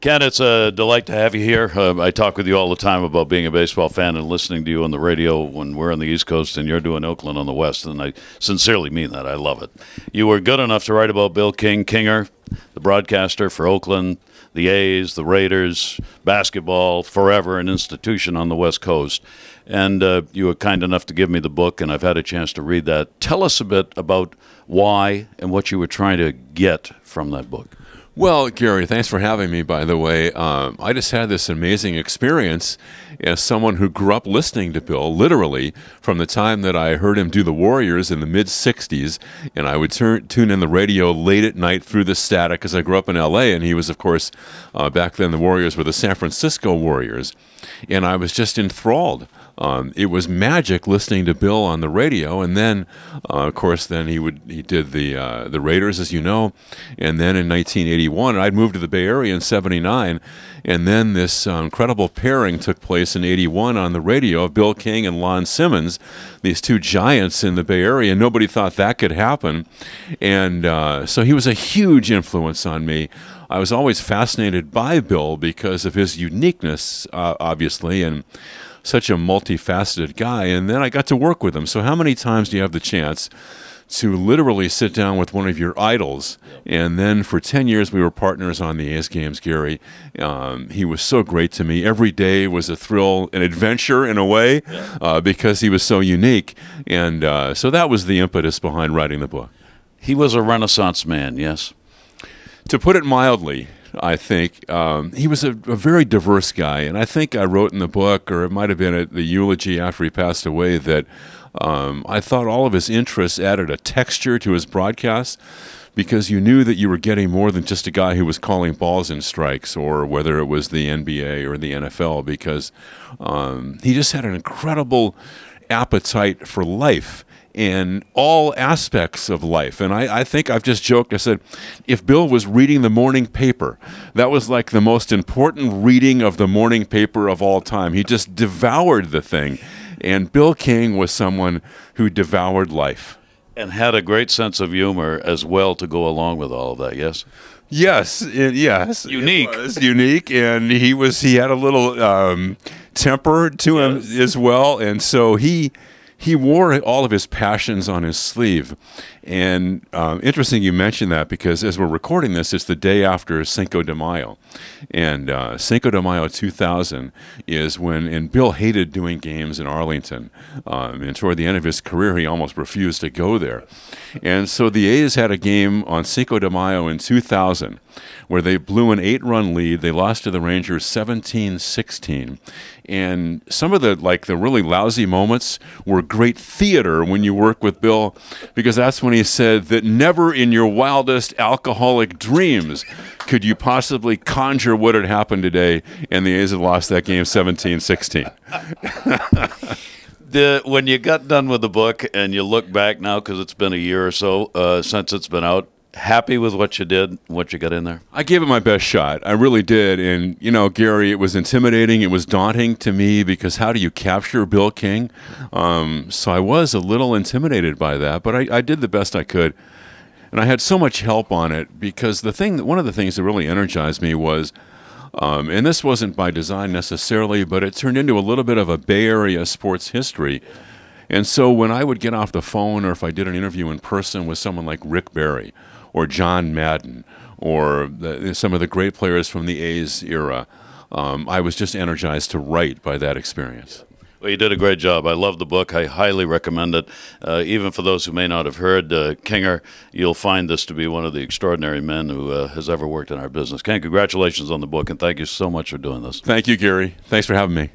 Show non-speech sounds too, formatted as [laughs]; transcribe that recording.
Ken, it's a delight to have you here. Uh, I talk with you all the time about being a baseball fan and listening to you on the radio when we're on the East Coast and you're doing Oakland on the West, and I sincerely mean that. I love it. You were good enough to write about Bill King, Kinger, the broadcaster for Oakland, the A's, the Raiders, basketball, forever an institution on the West Coast. And uh, you were kind enough to give me the book, and I've had a chance to read that. Tell us a bit about why and what you were trying to get from that book. Well, Gary, thanks for having me, by the way. Um, I just had this amazing experience as someone who grew up listening to Bill, literally, from the time that I heard him do the Warriors in the mid 60s. And I would turn, tune in the radio late at night through the static because I grew up in LA. And he was, of course, uh, back then the Warriors were the San Francisco Warriors. And I was just enthralled um, it was magic listening to Bill on the radio, and then, uh, of course, then he would he did the uh, the Raiders, as you know, and then in 1981, I'd moved to the Bay Area in '79, and then this uh, incredible pairing took place in '81 on the radio of Bill King and Lon Simmons, these two giants in the Bay Area. And nobody thought that could happen, and uh, so he was a huge influence on me. I was always fascinated by Bill because of his uniqueness, uh, obviously, and such a multifaceted guy. And then I got to work with him. So, how many times do you have the chance? to literally sit down with one of your idols. And then for 10 years, we were partners on the A's games, Gary. Um, he was so great to me. Every day was a thrill, an adventure in a way, uh, because he was so unique. And uh, so that was the impetus behind writing the book. He was a Renaissance man, yes? To put it mildly, I think. Um, he was a, a, very diverse guy, and I think I wrote in the book, or it might have been at the eulogy after he passed away, that um, I thought all of his interests added a texture to his broadcasts because you knew that you were getting more than just a guy who was calling balls and strikes, or whether it was the NBA or the NFL, because um, he just had an incredible appetite for life in all aspects of life. And I, I, think I've just joked. I said, if Bill was reading the morning paper, that was like the most important reading of the morning paper of all time. He just devoured the thing. And Bill King was someone who devoured life. And had a great sense of humor as well to go along with all of that, yes? Yes, it, yes, unique, unique, and he was he had a little um, temper to yes. him as well, and so he he wore all of his passions on his sleeve. And um, interesting you mentioned that because as we're recording this, it's the day after Cinco de Mayo. And uh, Cinco de Mayo 2000 is when, and Bill hated doing games in Arlington. Um, and toward the end of his career, he almost refused to go there. And so the A's had a game on Cinco de Mayo in 2000 where they blew an eight run lead. They lost to the Rangers 17 16. And some of the like the really lousy moments were great theater when you work with Bill, because that's when he said that never in your wildest alcoholic dreams could you possibly conjure what had happened today, and the A's had lost that game 17 16. [laughs] the when you got done with the book and you look back now because it's been a year or so uh, since it's been out happy with what you did, what you got in there? I gave it my best shot. I really did. And, you know, Gary, it was intimidating. It was daunting to me because how do you capture Bill King? Um, so I was a little intimidated by that, but I, I, did the best I could. And I had so much help on it because the thing, one of the things that really energized me was, um, and this wasn't by design necessarily, but it turned into a little bit of a Bay Area sports history. And so when I would get off the phone or if I did an interview in person with someone like Rick Barry, or John Madden or the, some of the great players from the A's era. Um, I was just energized to write by that experience. Well, you did a great job. I love the book. I highly recommend it. Uh, even for those who may not have heard uh, Kinger, you'll find this to be one of the extraordinary men who uh, has ever worked in our business. Ken, congratulations on the book, and thank you so much for doing this. Thank you, Gary. Thanks for having me.